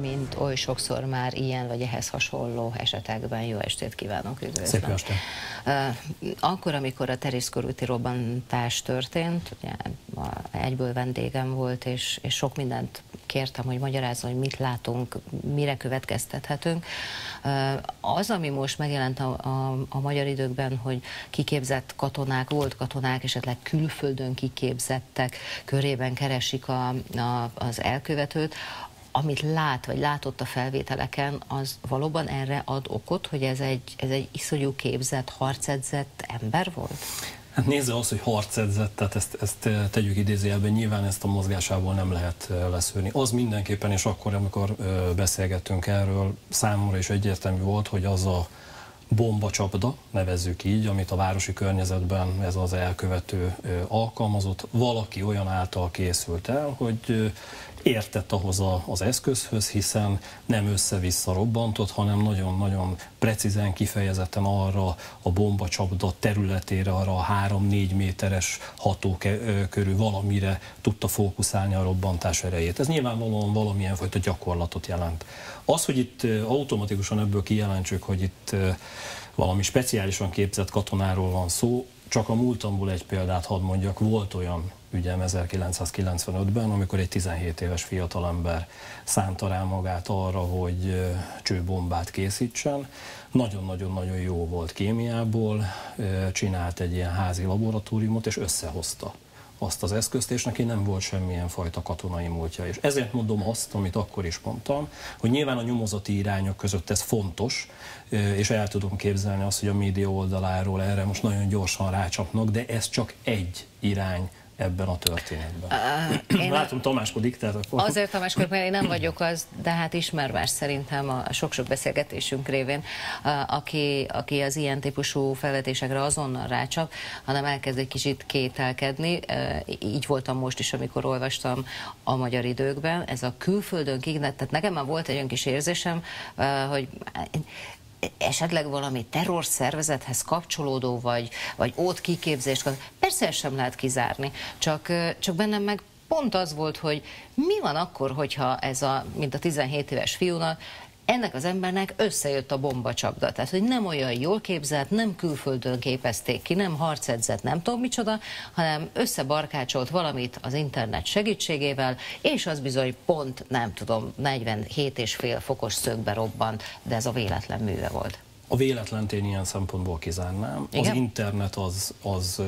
mint oly sokszor már ilyen vagy ehhez hasonló esetekben. Jó estét kívánok, üdvözlöm. Szép estét. Akkor, amikor a terészkörúti robbantás történt, ugye, egyből vendégem volt, és, és sok mindent kértem, hogy magyarázzon, hogy mit látunk, mire következtethetünk. Az, ami most megjelent a, a, a magyar időkben, hogy kiképzett katonák, volt katonák, esetleg külföldön kiképzettek körében keresik a, a, az elkövetőt, amit lát, vagy látott a felvételeken, az valóban erre ad okot, hogy ez egy, ez egy iszonyú képzett, harcedzett ember volt? Hát nézze azt, hogy harcedzett, tehát ezt, ezt eh, tegyük idézőjelben, nyilván ezt a mozgásából nem lehet eh, leszűrni. Az mindenképpen, és akkor, amikor eh, beszélgettünk erről, számomra is egyértelmű volt, hogy az a bombacsapda, nevezzük így, amit a városi környezetben ez az elkövető alkalmazott, valaki olyan által készült el, hogy értett ahhoz az eszközhöz, hiszen nem össze-vissza robbantott, hanem nagyon-nagyon precízen, kifejezetten arra a bombacsapda területére, arra a 3-4 méteres hatókörű valamire tudta fókuszálni a robbantás erejét. Ez nyilvánvalóan valamilyen fajta gyakorlatot jelent. Az, hogy itt automatikusan ebből kijelentsük, hogy itt valami speciálisan képzett katonáról van szó, csak a múltamból egy példát hadd mondjak, volt olyan ügyem 1995-ben, amikor egy 17 éves fiatalember szánta rá magát arra, hogy csőbombát készítsen. Nagyon-nagyon-nagyon jó volt kémiából, csinált egy ilyen házi laboratóriumot, és összehozta azt az eszközt, és neki nem volt semmilyen fajta katonai múltja. És ezért mondom azt, amit akkor is mondtam, hogy nyilván a nyomozati irányok között ez fontos, és el tudom képzelni azt, hogy a média oldaláról erre most nagyon gyorsan rácsapnak, de ez csak egy irány ebben a történetben. Uh, én Látom, Tamáskodik, tehát akkor... Azért Tamáskodik, mert én nem vagyok az, de hát ismervás szerintem a sok-sok beszélgetésünk révén, uh, aki, aki az ilyen típusú felvetésekre azonnal rácsap, hanem elkezd egy kicsit kételkedni. Uh, így voltam most is, amikor olvastam a magyar időkben. Ez a külföldön kignet, tehát nekem már volt egy olyan kis érzésem, hogy esetleg valami terrorszervezethez kapcsolódó, vagy, vagy ott kiképzést, persze sem lehet kizárni, csak, csak bennem meg pont az volt, hogy mi van akkor, hogyha ez a, mint a 17 éves fiúnak, ennek az embernek összejött a bombacsapda. Tehát, hogy nem olyan jól képzett, nem külföldön képezték ki, nem harcedzett, nem tudom micsoda, hanem összebarkácsolt valamit az internet segítségével, és az bizony pont, nem tudom, 47 és fél fokos szögbe robbant, de ez a véletlen műve volt. A véletlen én ilyen szempontból kizárnám. Igen? Az internet az, az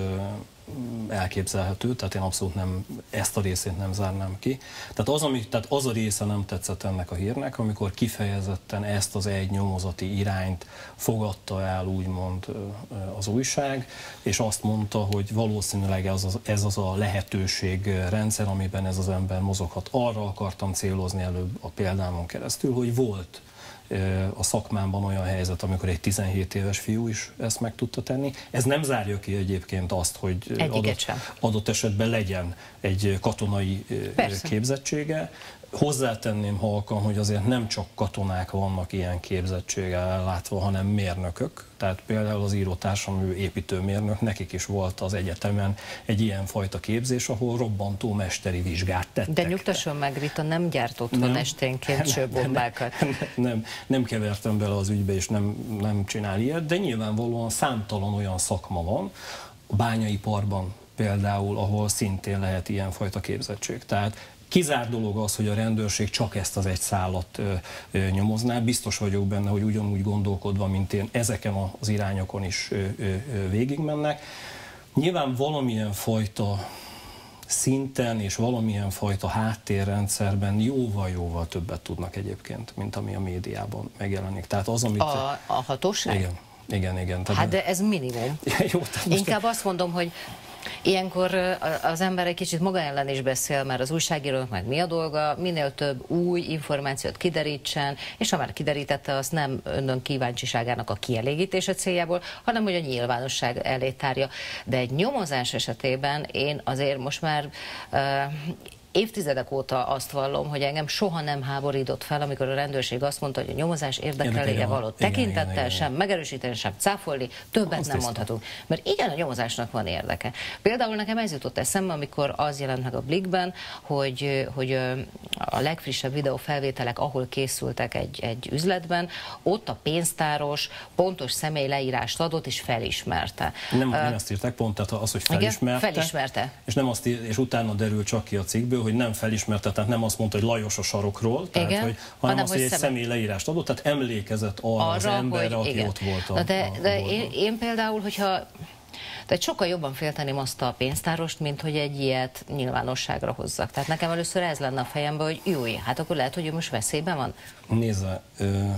elképzelhető, tehát én abszolút nem ezt a részét nem zárnám ki. Tehát az, ami, tehát az a része nem tetszett ennek a hírnek, amikor kifejezetten ezt az egy nyomozati irányt fogadta el úgymond az újság, és azt mondta, hogy valószínűleg ez az, ez az a lehetőségrendszer, amiben ez az ember mozoghat. Arra akartam célozni előbb a példámon keresztül, hogy volt a szakmámban olyan helyzet, amikor egy 17 éves fiú is ezt meg tudta tenni. Ez nem zárja ki egyébként azt, hogy adott, adott esetben legyen egy katonai Persze. képzettsége, Hozzátenném halkan, hogy azért nem csak katonák vannak ilyen képzettséggel látva, hanem mérnökök. Tehát például az írótársam, ő építőmérnök, nekik is volt az egyetemen egy ilyen fajta képzés, ahol robbantó mesteri vizsgát tettek. De nyugtasson meg, Rita nem gyárt otthon nem, esténként csőbombákat. Nem, nem, nem, nem kevertem bele az ügybe, és nem, nem csinál ilyet, de nyilvánvalóan számtalan olyan szakma van, a bányaiparban például, ahol szintén lehet ilyenfajta képzettség. Tehát Kizár dolog az, hogy a rendőrség csak ezt az egy szállat ö, ö, nyomozná. Biztos vagyok benne, hogy ugyanúgy gondolkodva, mint én, ezeken az irányokon is ö, végigmennek. Nyilván valamilyen fajta szinten és valamilyen fajta háttérrendszerben jóval-jóval többet tudnak egyébként, mint ami a médiában megjelenik. Tehát az, amit... A, a hatóság? Igen. Igen, igen. Tehát hát de ez minimum. Jó, Inkább azt mondom, hogy Ilyenkor az ember egy kicsit maga ellen is beszél, mert az újságírónak meg mi a dolga, minél több új információt kiderítsen, és ha már kiderítette, azt nem önön kíváncsiságának a kielégítése céljából, hanem hogy a nyilvánosság elé tárja. De egy nyomozás esetében én azért most már uh, évtizedek óta azt vallom, hogy engem soha nem háborított fel, amikor a rendőrség azt mondta, hogy a nyomozás érdekeléje való tekintettel igen, sem, igen. megerősíteni, sem cáfolni, többet azt nem mondhatunk. Mert igen, a nyomozásnak van érdeke. Például nekem ez jutott eszembe, amikor az jelent meg a Blikben, hogy, hogy a legfrissebb videófelvételek, ahol készültek egy, egy üzletben, ott a pénztáros pontos személy leírást adott és felismerte. Nem, uh, nem azt írták pont, tehát az, hogy felismerte. Igen, felismerte. És, nem azt, és utána derül csak ki a cikkből, hogy nem felismerte, tehát nem azt mondta, hogy Lajos a sarokról, tehát, igen, hogy, hanem, hanem azt, hogy egy személy leírást adott, tehát emlékezett arra, arra az emberre, hogy, aki igen. ott volt. A, Na de, a, de én, én például, hogyha tehát sokkal jobban félteném azt a pénztárost, mint hogy egy ilyet nyilvánosságra hozzak. Tehát nekem először ez lenne a fejemben, hogy jó, hát akkor lehet, hogy ő most veszélyben van? Nézze, ö,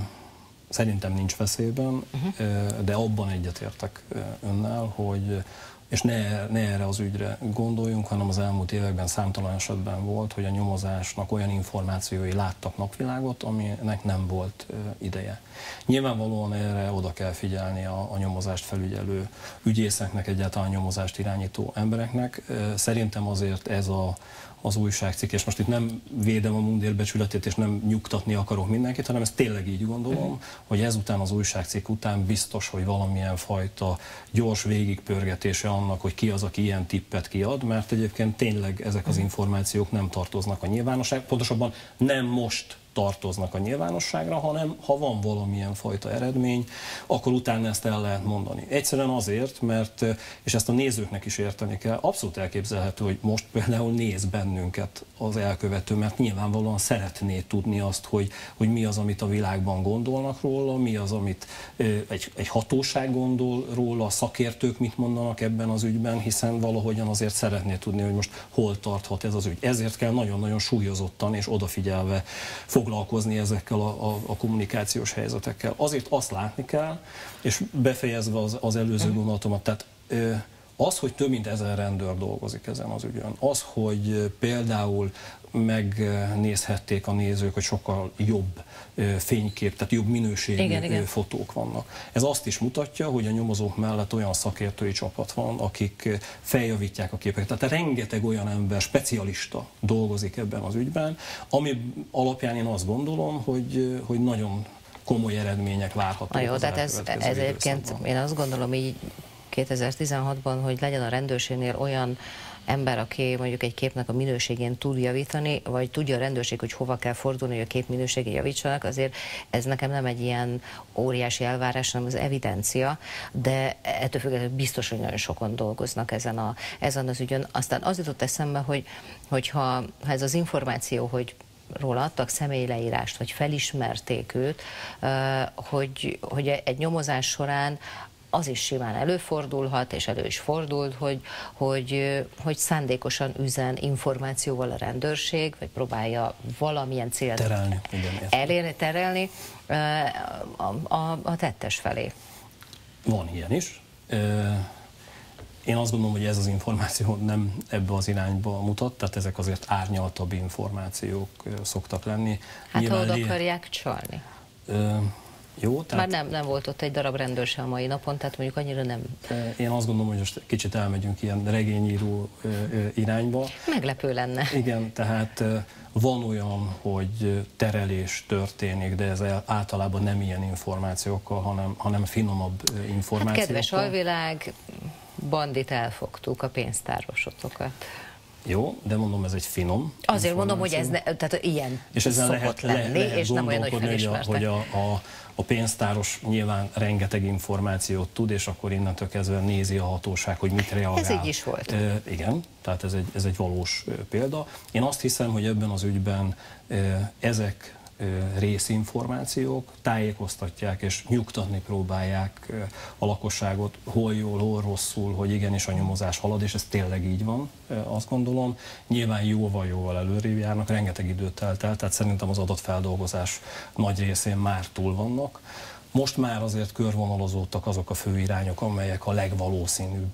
szerintem nincs veszélyben, uh-huh. de abban egyetértek önnel, hogy és ne, ne erre az ügyre gondoljunk, hanem az elmúlt években számtalan esetben volt, hogy a nyomozásnak olyan információi láttak napvilágot, aminek nem volt ideje. Nyilvánvalóan erre oda kell figyelni a, a nyomozást felügyelő ügyészeknek, egyáltalán a nyomozást irányító embereknek. Szerintem azért ez a, az újságcikk, és most itt nem védem a mundér becsületét, és nem nyugtatni akarok mindenkit, hanem ezt tényleg így gondolom, hogy ezután az újságcikk után biztos, hogy valamilyen fajta gyors végigpörgetése annak, hogy ki az, aki ilyen tippet kiad, mert egyébként tényleg ezek az információk nem tartoznak a nyilvánosság, pontosabban nem most tartoznak a nyilvánosságra, hanem ha van valamilyen fajta eredmény, akkor utána ezt el lehet mondani. Egyszerűen azért, mert, és ezt a nézőknek is érteni kell, abszolút elképzelhető, hogy most például néz bennünket az elkövető, mert nyilvánvalóan szeretné tudni azt, hogy, hogy mi az, amit a világban gondolnak róla, mi az, amit egy, egy hatóság gondol róla, a szakértők mit mondanak ebben az ügyben, hiszen valahogyan azért szeretné tudni, hogy most hol tarthat ez az ügy. Ezért kell nagyon-nagyon súlyozottan és odafigyelve foglalkozni ezekkel a, a, a kommunikációs helyzetekkel. Azért azt látni kell, és befejezve az, az előző gondolatomat, tehát az, hogy több mint ezer rendőr dolgozik ezen az ügyön, az, hogy például megnézhették a nézők, hogy sokkal jobb fénykép, tehát jobb minőségű igen, igen. fotók vannak. Ez azt is mutatja, hogy a nyomozók mellett olyan szakértői csapat van, akik feljavítják a képeket. Tehát rengeteg olyan ember, specialista dolgozik ebben az ügyben, ami alapján én azt gondolom, hogy, hogy nagyon komoly eredmények várhatók. Na jó, tehát ez, ez egyébként én azt gondolom így 2016-ban, hogy legyen a rendőrségnél olyan ember, aki mondjuk egy képnek a minőségén tud javítani, vagy tudja a rendőrség, hogy hova kell fordulni, hogy a kép minőségén javítsanak, azért ez nekem nem egy ilyen óriási elvárás, hanem az evidencia, de ettől függetlenül biztos, hogy nagyon sokan dolgoznak ezen, a, ezen az ügyön. Aztán az jutott eszembe, hogy hogyha ha ez az információ, hogy róla adtak személyleírást, vagy felismerték őt, hogy, hogy egy nyomozás során az is simán előfordulhat, és elő is fordult, hogy, hogy, hogy szándékosan üzen információval a rendőrség, vagy próbálja valamilyen célt terelni, elérni, terelni a, a, a tettes felé. Van ilyen is. Én azt gondolom, hogy ez az információ nem ebbe az irányba mutat, tehát ezek azért árnyaltabb információk szoktak lenni. Hát Nyilván oda akarják csalni. Jó, tehát... Már nem, nem volt ott egy darab rendőr sem a mai napon, tehát mondjuk annyira nem... Én azt gondolom, hogy most kicsit elmegyünk ilyen regényíró irányba. Meglepő lenne. Igen, tehát van olyan, hogy terelés történik, de ez általában nem ilyen információkkal, hanem, hanem finomabb információkkal. Hát kedves alvilág, bandit elfogtuk a pénztárosotokat. Jó, de mondom, ez egy finom. Azért mondom, hogy ez ne, tehát ilyen és ezzel lehet, lenni, lehet és nem olyan, hogy felismertek. Hogy a, a, a pénztáros nyilván rengeteg információt tud, és akkor innentől kezdve nézi a hatóság, hogy mit reagál. Ez így is volt. E, igen, tehát ez egy, ez egy valós példa. Én azt hiszem, hogy ebben az ügyben e, ezek részinformációk tájékoztatják és nyugtatni próbálják a lakosságot, hol jól, hol rosszul, hogy igenis a nyomozás halad, és ez tényleg így van, azt gondolom. Nyilván jóval-jóval előrébb járnak, rengeteg időt telt el, tehát szerintem az adatfeldolgozás nagy részén már túl vannak. Most már azért körvonalazódtak azok a fő irányok, amelyek a legvalószínűbb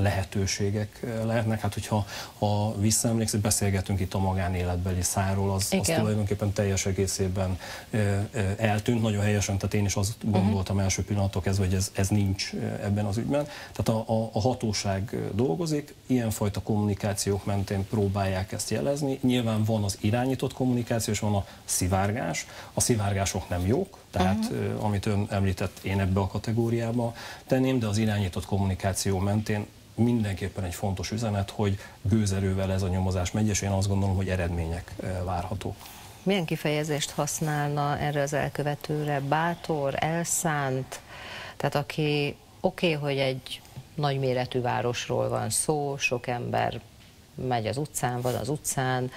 lehetőségek lehetnek. Hát, hogyha ha visszaemlékszik, beszélgetünk itt a magánéletbeli száról, az, az tulajdonképpen teljes egészében eltűnt, nagyon helyesen, tehát én is azt gondoltam uh-huh. első pillanatok ez, hogy ez, ez nincs ebben az ügyben. Tehát a, a, a hatóság dolgozik, ilyenfajta kommunikációk mentén próbálják ezt jelezni. Nyilván van az irányított kommunikáció, és van a szivárgás. A szivárgások nem jók, tehát uh-huh. amit ön említett, én ebbe a kategóriába tenném, de az irányított kommunikáció mentén mindenképpen egy fontos üzenet, hogy gőzerővel ez a nyomozás megy, és én azt gondolom, hogy eredmények várhatók. Milyen kifejezést használna erre az elkövetőre? Bátor, elszánt? Tehát aki oké, okay, hogy egy nagyméretű városról van szó, sok ember megy az utcán, van az utcán,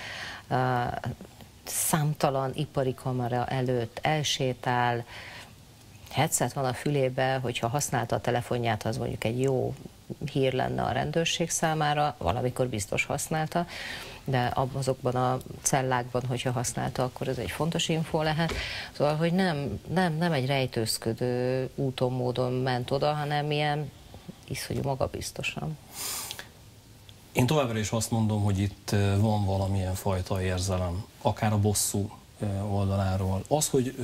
számtalan ipari kamera előtt elsétál, headset van a fülébe, hogyha használta a telefonját, az mondjuk egy jó hír lenne a rendőrség számára, valamikor biztos használta, de azokban a cellákban, hogyha használta, akkor ez egy fontos info lehet. Szóval, hogy nem, nem, nem egy rejtőzködő úton, módon ment oda, hanem ilyen iszonyú magabiztosan. Én továbbra is azt mondom, hogy itt van valamilyen fajta érzelem, akár a bosszú oldaláról. Az, hogy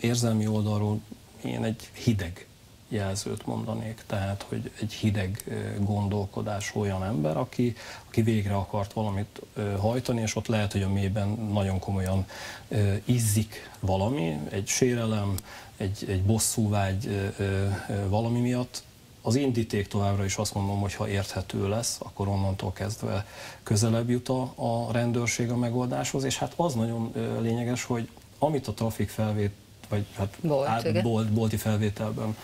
érzelmi oldalról én egy hideg jelzőt mondanék, tehát hogy egy hideg gondolkodás olyan ember, aki, aki végre akart valamit hajtani, és ott lehet, hogy a mélyben nagyon komolyan izzik valami, egy sérelem, egy, egy bosszúvágy valami miatt, az indíték továbbra is azt mondom, hogy ha érthető lesz, akkor onnantól kezdve közelebb jut a, a rendőrség a megoldáshoz, és hát az nagyon lényeges, hogy amit a trafik felvét, vagy hát Bolt, át, bolt, bolti felvételben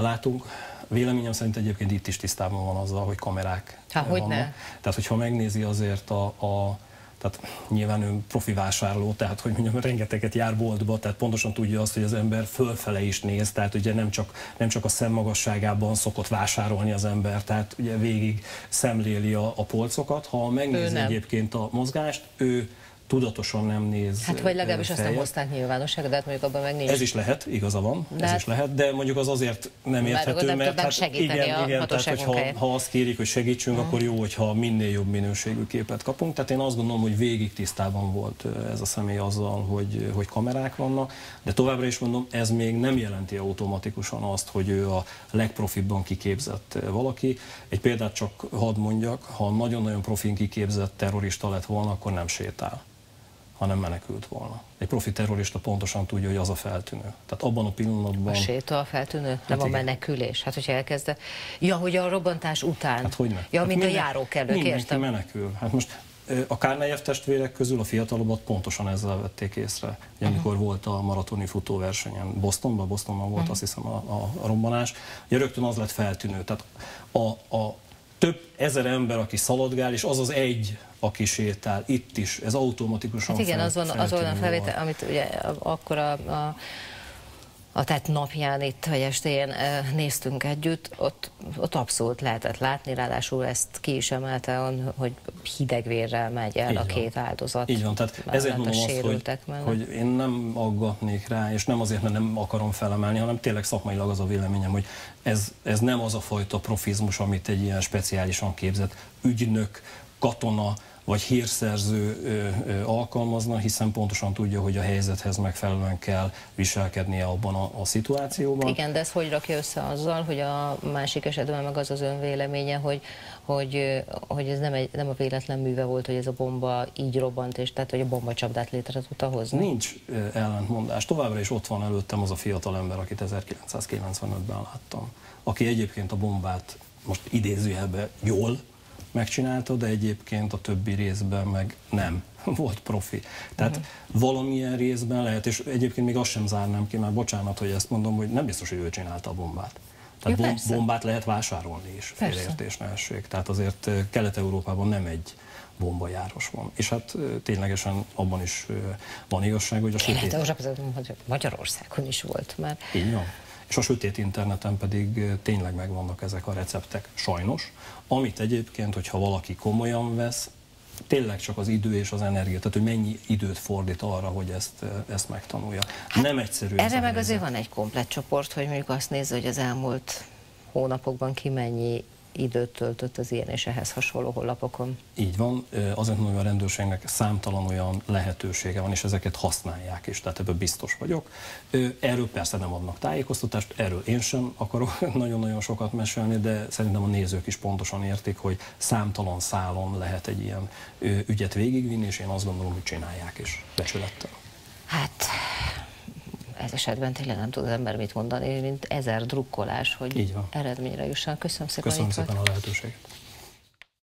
látunk, véleményem szerint egyébként itt is tisztában van azzal, hogy kamerák Há, vannak. Hogy ne? Tehát, hogyha megnézi azért a, a tehát nyilván ő profi vásárló, tehát hogy mondjam, rengeteget jár boltba, tehát pontosan tudja azt, hogy az ember fölfele is néz, tehát ugye nem csak, nem csak a szemmagasságában szokott vásárolni az ember, tehát ugye végig szemléli a, a polcokat. Ha megnézi egyébként a mozgást, ő tudatosan nem néz Hát vagy legalábbis fejet. azt nem hozták nyilvánosságra, de hát mondjuk abban meg nincs. Ez is lehet, igaza van, de ez hát, is lehet, de mondjuk az azért nem érthető, nem mert hát igen, igen tehát hogyha, ha azt kérik, hogy segítsünk, uh-huh. akkor jó, hogyha minél jobb minőségű képet kapunk. Tehát én azt gondolom, hogy végig tisztában volt ez a személy azzal, hogy, hogy kamerák vannak, de továbbra is mondom, ez még nem jelenti automatikusan azt, hogy ő a legprofibban kiképzett valaki. Egy példát csak hadd mondjak, ha nagyon-nagyon profin kiképzett terrorista lett volna, akkor nem sétál hanem menekült volna. Egy profi terrorista pontosan tudja, hogy az a feltűnő. Tehát abban a pillanatban... A séta a feltűnő, hát nem igen. a menekülés. Hát, hogyha elkezde... Ja, hogy a robbantás után. Hát hogy ne? Ja, hát mint minden, a járókelők, értem. menekül. Hát most a Kárnájev testvérek közül a fiatalobbat pontosan ezzel vették észre. Ugye, uh-huh. amikor volt a maratoni futóversenyen Bostonban, Bostonban volt uh-huh. azt hiszem a, a, a robbanás, ugye rögtön az lett feltűnő. Tehát a, a több ezer ember, aki szaladgál, és az az egy, aki sétál, itt is, ez automatikusan hát igen, fel, az van, az van a felvétel, amit ugye akkor a, a a tett napján itt, vagy estén néztünk együtt, ott, ott abszolút lehetett látni, ráadásul ezt ki is emelte, hogy hidegvérrel megy el Így a van. két áldozat. Így van, tehát ezért mondom azt, hogy, hogy én nem aggatnék rá, és nem azért, mert nem akarom felemelni, hanem tényleg szakmailag az a véleményem, hogy ez, ez nem az a fajta profizmus, amit egy ilyen speciálisan képzett ügynök, katona, vagy hírszerző alkalmazna, hiszen pontosan tudja, hogy a helyzethez megfelelően kell viselkednie abban a, a szituációban. Igen, de ez hogy rakja össze azzal, hogy a másik esetben meg az az ön véleménye, hogy, hogy, hogy ez nem, egy, nem a véletlen műve volt, hogy ez a bomba így robbant, és tehát, hogy a bomba csapdát létre tudta hozni? Nincs ellentmondás. Továbbra is ott van előttem az a fiatal ember, akit 1995-ben láttam, aki egyébként a bombát most idézőjelben jól megcsinálta, de egyébként a többi részben meg nem volt profi. Tehát uh-huh. valamilyen részben lehet, és egyébként még azt sem zárnám ki, mert bocsánat, hogy ezt mondom, hogy nem biztos, hogy ő csinálta a bombát. Tehát ja, bom- bombát lehet vásárolni is, félreértés ne essék. Tehát azért Kelet-Európában nem egy bombajáros van. És hát ténylegesen abban is van igazság, hogy a sötét... Magyarországon is volt már. Így van. És a sötét interneten pedig tényleg megvannak ezek a receptek, sajnos, amit egyébként, hogyha valaki komolyan vesz, tényleg csak az idő és az energia, tehát hogy mennyi időt fordít arra, hogy ezt, ezt megtanulja. Hát nem egyszerű. Erre meg azért van egy komplet csoport, hogy mondjuk azt nézze, hogy az elmúlt hónapokban ki mennyi időt töltött az ilyen és ehhez hasonló honlapokon. Így van, azért mondom, hogy a rendőrségnek számtalan olyan lehetősége van, és ezeket használják is, tehát ebből biztos vagyok. Erről persze nem adnak tájékoztatást, erről én sem akarok nagyon-nagyon sokat mesélni, de szerintem a nézők is pontosan értik, hogy számtalan szálon lehet egy ilyen ügyet végigvinni, és én azt gondolom, hogy csinálják is becsülettel. Hát ez esetben tényleg nem tud az ember mit mondani, mint ezer drukkolás, hogy eredményre jusson. Köszönöm szépen, Köszönöm szépen a lehetőséget.